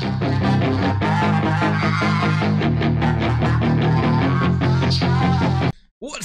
Thank you.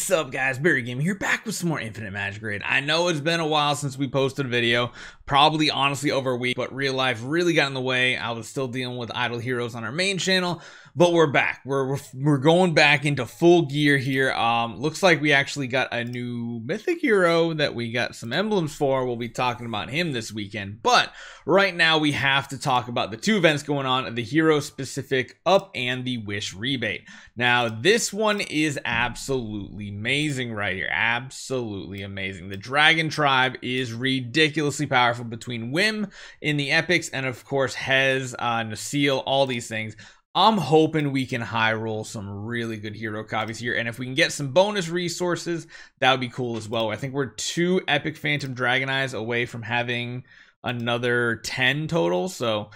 What's up guys, Barry Gaming here, back with some more Infinite Magic Raid. I know it's been a while since we posted a video, probably honestly over a week, but real life really got in the way. I was still dealing with idle heroes on our main channel, but we're back. We're, we're, we're going back into full gear here. Um, looks like we actually got a new mythic hero that we got some emblems for. We'll be talking about him this weekend, but right now we have to talk about the two events going on, the hero specific up and the wish rebate. Now this one is absolutely amazing right here. Absolutely amazing. The Dragon Tribe is ridiculously powerful between Wim in the epics and of course Hez, uh, Naseal, all these things. I'm hoping we can high roll some really good hero copies here. And if we can get some bonus resources, that would be cool as well. I think we're two Epic Phantom Dragon Eyes away from having another 10 total. So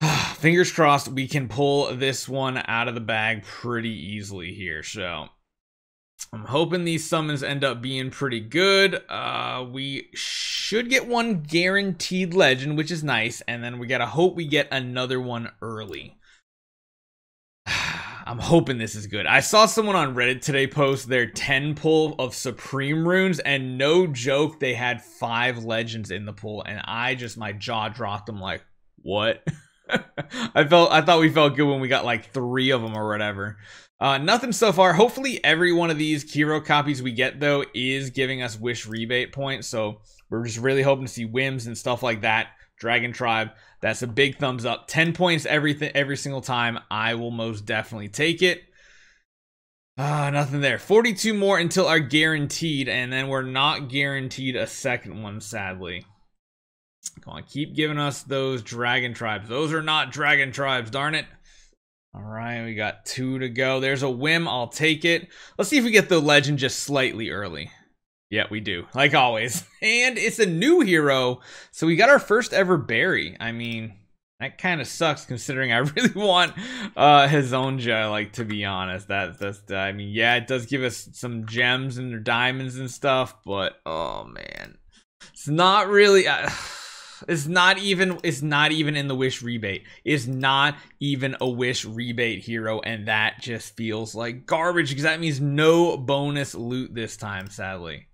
fingers crossed we can pull this one out of the bag pretty easily here. So I'm hoping these summons end up being pretty good. Uh, we should get one guaranteed legend, which is nice. And then we got to hope we get another one early. I'm hoping this is good. I saw someone on Reddit today post their 10 pull of Supreme runes, and no joke, they had five legends in the pool, and I just my jaw dropped. I'm like, what? I felt I thought we felt good when we got like three of them or whatever. Uh, nothing so far. Hopefully, every one of these hero copies we get though is giving us wish rebate points. So we're just really hoping to see Wims and stuff like that. Dragon Tribe. That's a big thumbs up. 10 points everything every single time. I will most definitely take it. Ah, uh, nothing there. 42 more until our guaranteed, and then we're not guaranteed a second one, sadly. Come on, keep giving us those dragon tribes. Those are not dragon tribes, darn it. All right, we got two to go. There's a Wim. I'll take it. Let's see if we get the legend just slightly early. Yeah, we do, like always. And it's a new hero, so we got our first ever berry. I mean, that kind of sucks considering I really want uh Hezonja, like to be honest. That that's I mean, yeah, it does give us some gems and diamonds and stuff, but oh man. It's not really it's not even it's not even in the wish rebate. It's not even a wish rebate hero and that just feels like garbage because that means no bonus loot this time, sadly.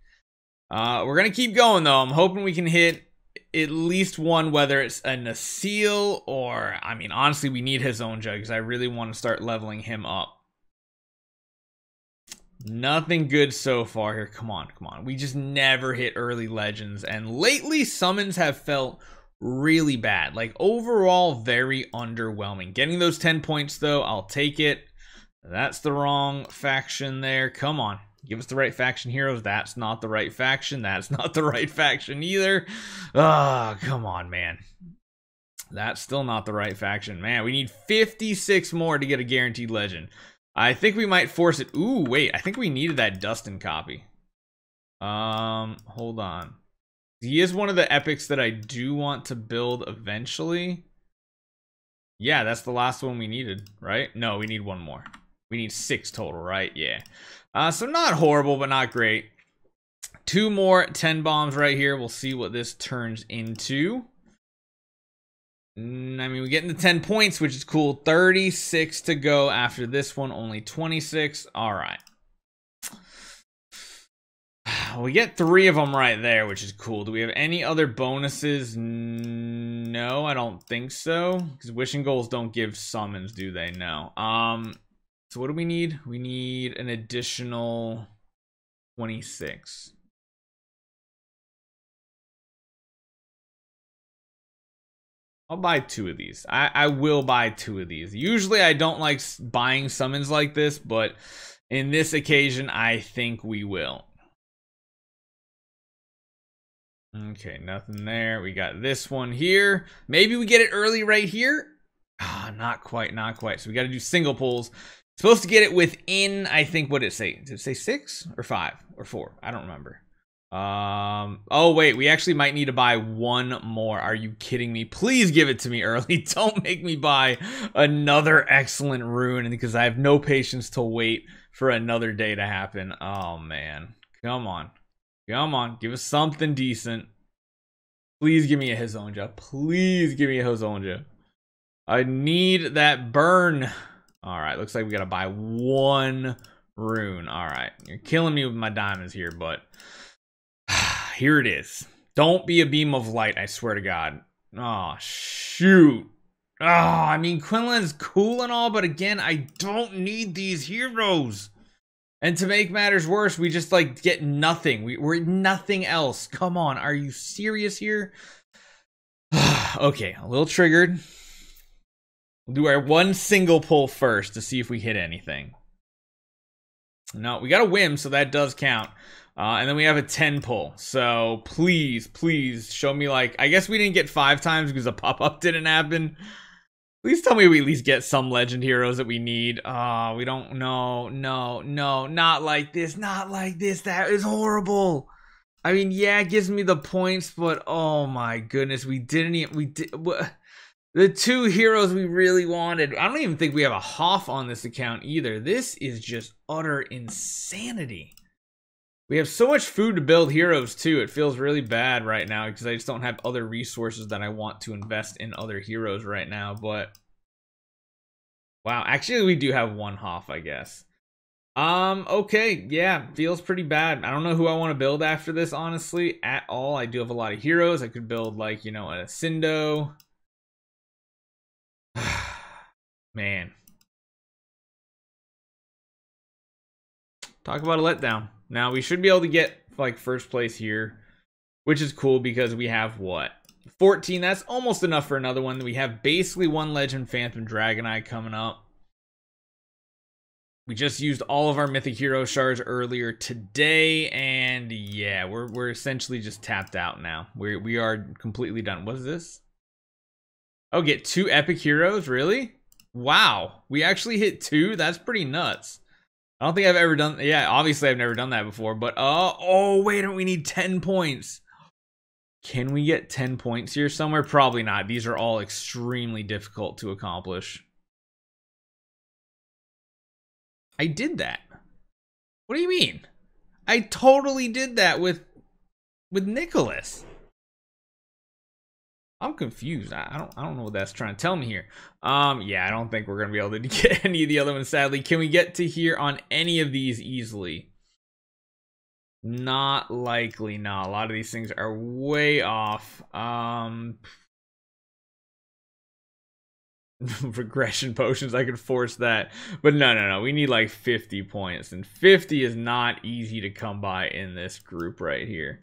Uh, we're gonna keep going though. I'm hoping we can hit at least one, whether it's a Naseal or I mean, honestly, we need Hezonja because I really want to start leveling him up. Nothing good so far here. Come on, come on. We just never hit early legends, and lately summons have felt really bad. Like overall, very underwhelming. Getting those 10 points though, I'll take it. That's the wrong faction there. Come on. Give us the right faction heroes. That's not the right faction. That's not the right faction either. Ah, oh, come on, man. That's still not the right faction. Man, we need 56 more to get a guaranteed legend. I think we might force it. Ooh, wait. I think we needed that Dustin copy. Um, hold on. He is one of the epics that I do want to build eventually. Yeah, that's the last one we needed, right? No, we need one more. We need six total, right? Yeah. Uh, so not horrible, but not great. Two more 10 bombs right here. We'll see what this turns into. Mm, I mean, we get into 10 points, which is cool. 36 to go after this one. Only 26. All right. We get three of them right there, which is cool. Do we have any other bonuses? No, I don't think so. Because wishing goals don't give summons, do they? No. Um, so what do we need? We need an additional 26. I'll buy two of these. I, I will buy two of these. Usually I don't like buying summons like this, but in this occasion, I think we will. Okay, nothing there. We got this one here. Maybe we get it early right here. Ah, not quite, not quite. So we got to do single pulls. Supposed to get it within, I think, what did it say? Did it say six or five or four? I don't remember. Um, oh wait, we actually might need to buy one more. Are you kidding me? Please give it to me early. Don't make me buy another excellent rune because I have no patience to wait for another day to happen. Oh man. Come on. Come on. Give us something decent. Please give me a Hezonja. Please give me a Hezonja. I need that burn. All right, looks like we gotta buy one rune. All right, you're killing me with my diamonds here, but here it is. Don't be a beam of light, I swear to God. Oh, shoot. Oh, I mean, Quinlan's cool and all, but again, I don't need these heroes. And to make matters worse, we just like get nothing. We, we're nothing else. Come on, are you serious here? okay, a little triggered. We'll do our one single pull first to see if we hit anything. No, we got a Wim, so that does count. Uh, and then we have a 10 pull. So please, please show me like, I guess we didn't get five times because the pop-up didn't happen. Please tell me we at least get some legend heroes that we need. Uh, we don't, no, no, no, not like this, not like this. That is horrible. I mean, yeah, it gives me the points, but oh my goodness, we didn't even, we did, the two heroes we really wanted. I don't even think we have a Hoff on this account either. This is just utter insanity. We have so much food to build heroes too. It feels really bad right now because I just don't have other resources that I want to invest in other heroes right now. But wow, actually we do have one Hoff, I guess. Um, okay, yeah, feels pretty bad. I don't know who I want to build after this, honestly, at all. I do have a lot of heroes. I could build like, you know, a Sindo. Man. Talk about a letdown. Now we should be able to get like first place here, which is cool because we have what? 14, that's almost enough for another one. We have basically one Legend Phantom Dragonite coming up. We just used all of our Mythic Hero shards earlier today, and yeah, we're we're essentially just tapped out now. We we are completely done. What is this? Oh, get two Epic Heroes, really? Wow, we actually hit two. That's pretty nuts. I don't think I've ever done. Yeah, obviously I've never done that before. But uh, oh wait, don't we need ten points. Can we get ten points here somewhere? Probably not. These are all extremely difficult to accomplish. I did that. What do you mean? I totally did that with with Nicholas. I'm confused. I don't I don't know what that's trying to tell me here. Um yeah, I don't think we're gonna be able to get any of the other ones sadly. Can we get to here on any of these easily? Not likely, no. A lot of these things are way off. Um regression potions, I could force that. But no, no, no. We need like 50 points. And 50 is not easy to come by in this group right here.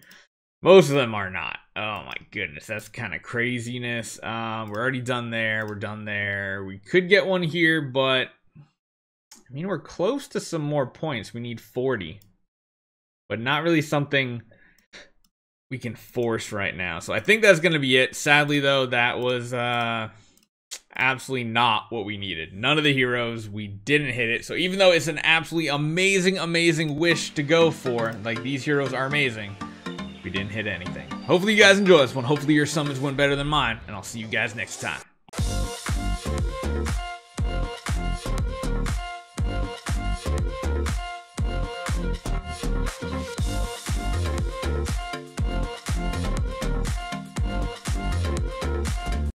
Most of them are not. Oh my goodness, that's kind of craziness. Um, we're already done there. We're done there. We could get one here, but I mean, we're close to some more points. We need 40, but not really something we can force right now. So I think that's going to be it. Sadly, though, that was uh, absolutely not what we needed. None of the heroes, we didn't hit it. So even though it's an absolutely amazing, amazing wish to go for, like these heroes are amazing, we didn't hit anything. Hopefully you guys enjoy this one. Hopefully your summons went better than mine, and I'll see you guys next time.